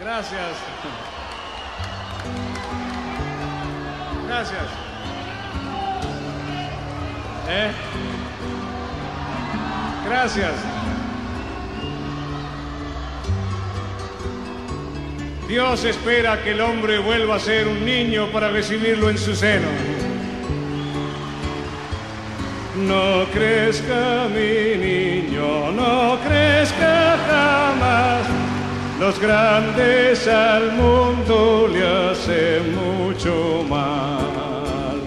Gracias. Gracias. ¿Eh? Gracias. Dios espera que el hombre vuelva a ser un niño para recibirlo en su seno. No crezca mi niño, no crezca jamás. Los grandes al mundo le hacen mucho mal.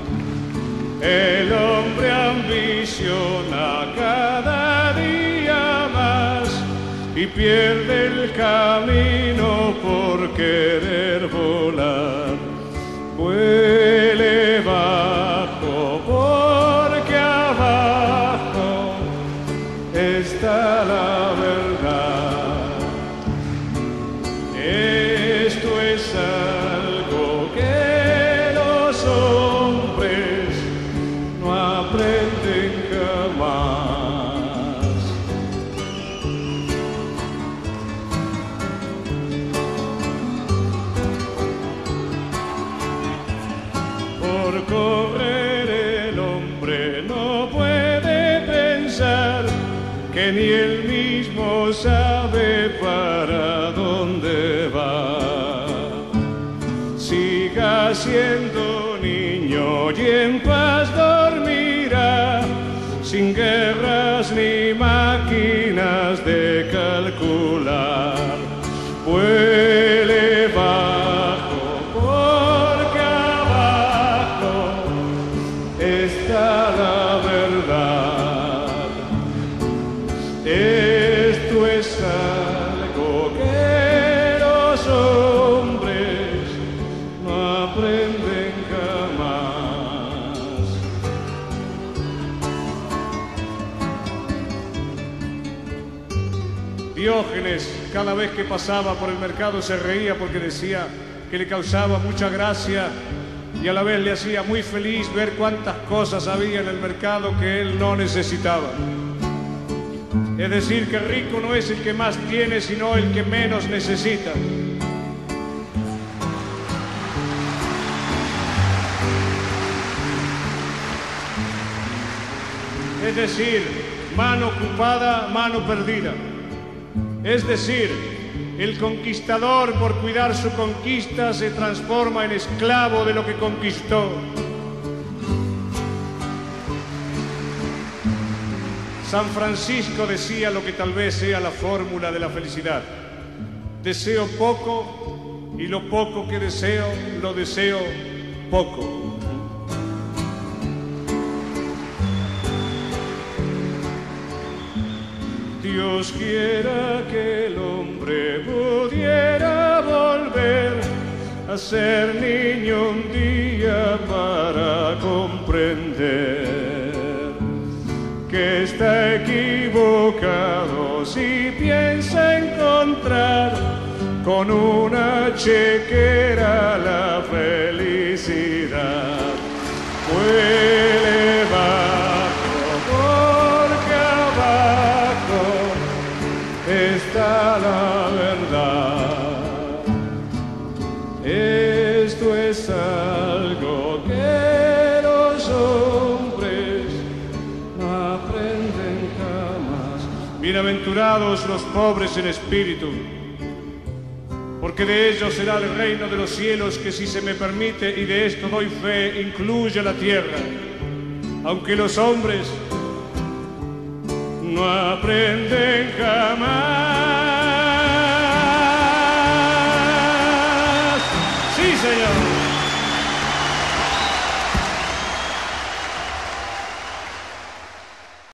El hombre ambiciona cada día más y pierde el camino por querer volar. Vuele bajo porque abajo está la Por correr el hombre no puede pensar que ni él mismo sabe para dónde va. Siga siendo niño y en paz dormirá, sin guerras ni máquinas de calcular. Vuele Diógenes, cada vez que pasaba por el mercado, se reía porque decía que le causaba mucha gracia y a la vez le hacía muy feliz ver cuántas cosas había en el mercado que él no necesitaba. Es decir, que rico no es el que más tiene, sino el que menos necesita. Es decir, mano ocupada, mano perdida. Es decir, el conquistador por cuidar su conquista se transforma en esclavo de lo que conquistó. San Francisco decía lo que tal vez sea la fórmula de la felicidad. Deseo poco y lo poco que deseo lo deseo poco. Dios quiera que el hombre pudiera volver a ser niño un día para comprender que está equivocado si piensa encontrar con una chequera la felicidad. Está la verdad. Esto es algo que los hombres aprenden jamás. Bienaventurados los pobres en espíritu, porque de ellos será el reino de los cielos que si se me permite, y de esto doy fe, incluye la tierra. Aunque los hombres no aprenden jamás. Sí, Señor.